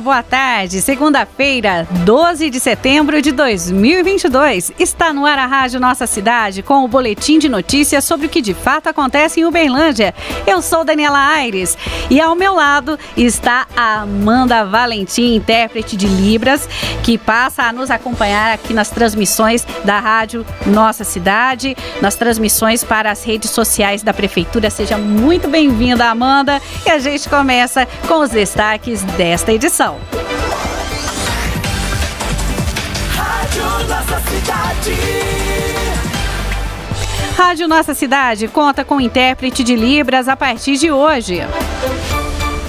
Boa tarde. Segunda-feira, 12 de setembro de 2022. Está no ar a Rádio Nossa Cidade com o boletim de notícias sobre o que de fato acontece em Uberlândia. Eu sou Daniela Aires e ao meu lado está a Amanda Valentim, intérprete de Libras, que passa a nos acompanhar aqui nas transmissões da Rádio Nossa Cidade, nas transmissões para as redes sociais da Prefeitura. Seja muito bem-vinda, Amanda. E a gente começa com os destaques desta edição. Rádio Nossa Cidade. Rádio Nossa Cidade conta com intérprete de Libras a partir de hoje.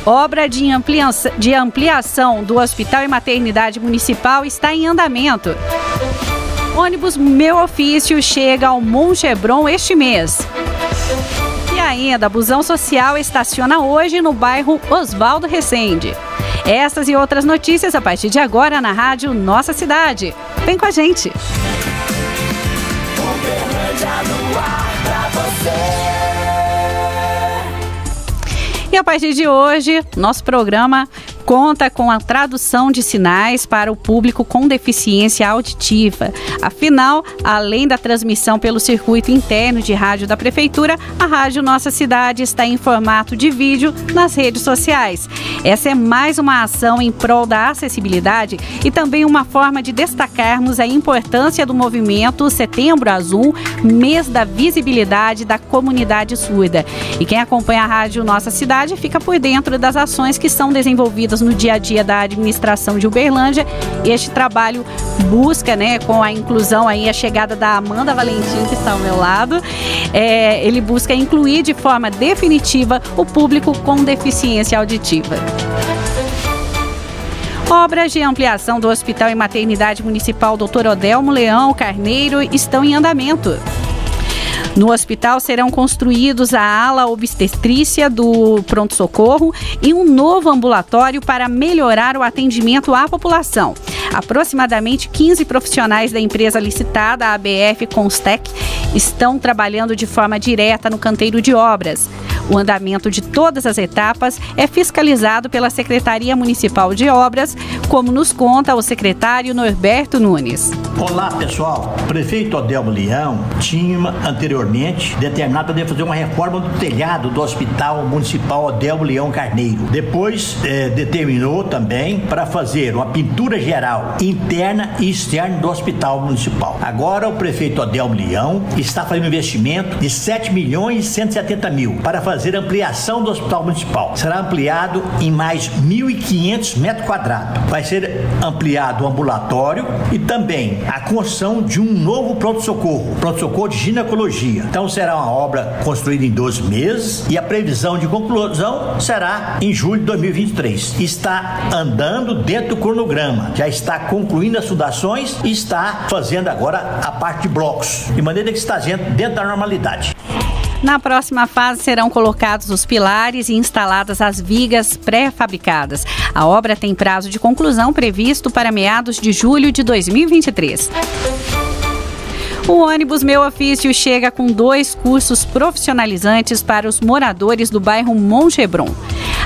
Obra de ampliação, de ampliação do Hospital e Maternidade Municipal está em andamento. Ônibus Meu Ofício chega ao Monchebron este mês. E ainda, Busão Social estaciona hoje no bairro Oswaldo Recende. Essas e outras notícias a partir de agora na rádio Nossa Cidade. Vem com a gente. E a partir de hoje, nosso programa conta com a tradução de sinais para o público com deficiência auditiva. Afinal, além da transmissão pelo circuito interno de rádio da Prefeitura, a Rádio Nossa Cidade está em formato de vídeo nas redes sociais. Essa é mais uma ação em prol da acessibilidade e também uma forma de destacarmos a importância do movimento Setembro Azul, mês da visibilidade da comunidade surda. E quem acompanha a Rádio Nossa Cidade fica por dentro das ações que são desenvolvidas no dia a dia da administração de Uberlândia. Este trabalho busca, né, com a inclusão aí, a chegada da Amanda Valentim, que está ao meu lado, é, ele busca incluir de forma definitiva o público com deficiência auditiva. Obras de ampliação do Hospital e Maternidade Municipal Dr. Odelmo Leão Carneiro estão em andamento. No hospital serão construídos a ala obstetrícia do pronto-socorro e um novo ambulatório para melhorar o atendimento à população. Aproximadamente 15 profissionais da empresa licitada, a ABF Constec, estão trabalhando de forma direta no canteiro de obras. O andamento de todas as etapas é fiscalizado pela Secretaria Municipal de Obras, como nos conta o secretário Norberto Nunes. Olá pessoal, o prefeito Adelmo Leão tinha anteriormente determinado para fazer uma reforma do telhado do Hospital Municipal Adelmo Leão Carneiro. Depois eh, determinou também para fazer uma pintura geral interna e externa do Hospital Municipal. Agora o prefeito Adelmo Leão está fazendo um investimento de 7 milhões e 170 mil para fazer ampliação do Hospital Municipal. Será ampliado em mais 1.500 metros quadrados. Vai ser ampliado o ambulatório e também a construção de um novo pronto-socorro, pronto-socorro de ginecologia. Então será uma obra construída em 12 meses e a previsão de conclusão será em julho de 2023. Está andando dentro do cronograma, já está concluindo as fundações e está fazendo agora a parte de blocos, de maneira que está dentro da normalidade. Na próxima fase serão colocados os pilares e instaladas as vigas pré-fabricadas. A obra tem prazo de conclusão previsto para meados de julho de 2023. O ônibus Meu Ofício chega com dois cursos profissionalizantes para os moradores do bairro Mongebron.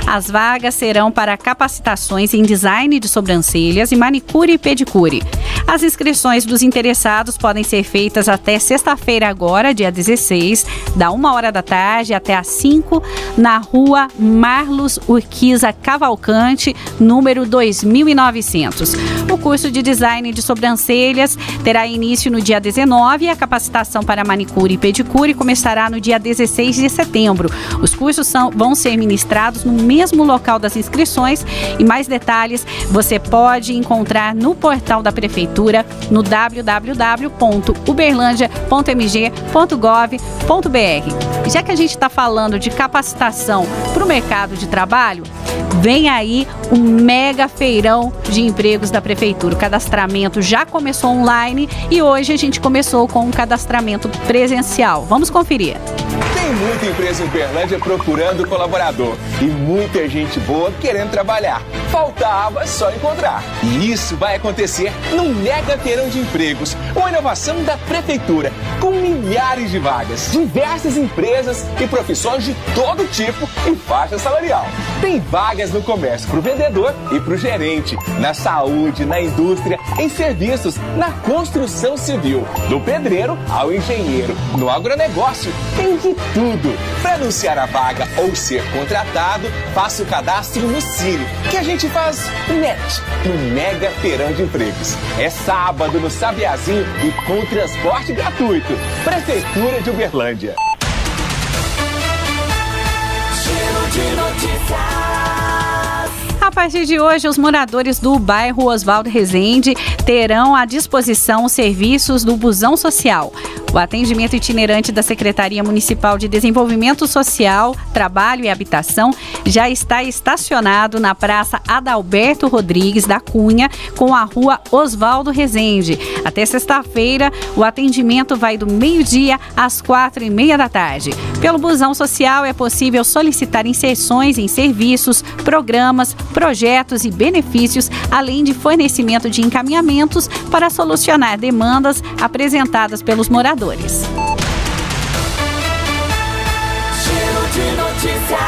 As vagas serão para capacitações em design de sobrancelhas e manicure e pedicure. As inscrições dos interessados podem ser feitas até sexta-feira agora, dia 16, da 1 hora da tarde até às 5, na rua Marlos Urquiza Cavalcante, número 2900. O curso de design de sobrancelhas terá início no dia 19 e a capacitação para manicure e pedicure começará no dia 16 de setembro. Os cursos são, vão ser ministrados no mesmo local das inscrições e mais detalhes você pode encontrar no portal da Prefeitura no www.uberlandia.mg.gov.br. Já que a gente está falando de capacitação para o mercado de trabalho, vem aí o mega feirão de empregos da Prefeitura. O cadastramento já começou online e hoje a gente começou com um cadastramento presencial. Vamos conferir. Tem muita empresa em Uberlândia procurando colaborador e muita gente boa querendo trabalhar. Faltava só encontrar. E isso vai acontecer no Mega Feirão de Empregos, uma inovação da Prefeitura, com milhares de vagas, diversas empresas e profissões de todo tipo e faixa salarial. Tem vagas no comércio para o vendedor e para o gerente, na saúde, na indústria, em serviços, na construção civil, do pedreiro ao engenheiro, no agronegócio, tem de tudo. Para anunciar a vaga ou ser contratado, faça o cadastro no Cine, que a gente faz net no Mega Feirão de Empregos. É sábado no Sabiazinho e com transporte gratuito. Prefeitura de Uberlândia. A partir de hoje, os moradores do bairro Oswaldo Rezende terão à disposição os serviços do Busão Social. O atendimento itinerante da Secretaria Municipal de Desenvolvimento Social, Trabalho e Habitação já está estacionado na Praça Adalberto Rodrigues da Cunha, com a rua Oswaldo Rezende. Até sexta-feira, o atendimento vai do meio-dia às quatro e meia da tarde. Pelo Busão Social é possível solicitar inserções em serviços, programas, projetos e benefícios, além de fornecimento de encaminhamentos para solucionar demandas apresentadas pelos moradores. Giro de notícias.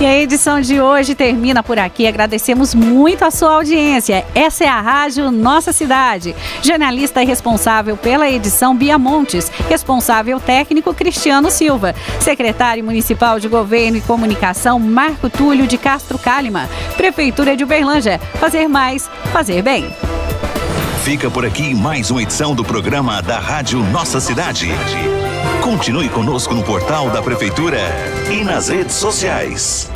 E a edição de hoje termina por aqui. Agradecemos muito a sua audiência. Essa é a Rádio Nossa Cidade. Jornalista responsável pela edição Bia Montes. Responsável técnico Cristiano Silva. Secretário Municipal de Governo e Comunicação Marco Túlio de Castro Calima. Prefeitura de Uberlândia. Fazer mais, fazer bem. Fica por aqui mais uma edição do programa da Rádio Nossa Cidade. Continue conosco no portal da Prefeitura e nas redes sociais.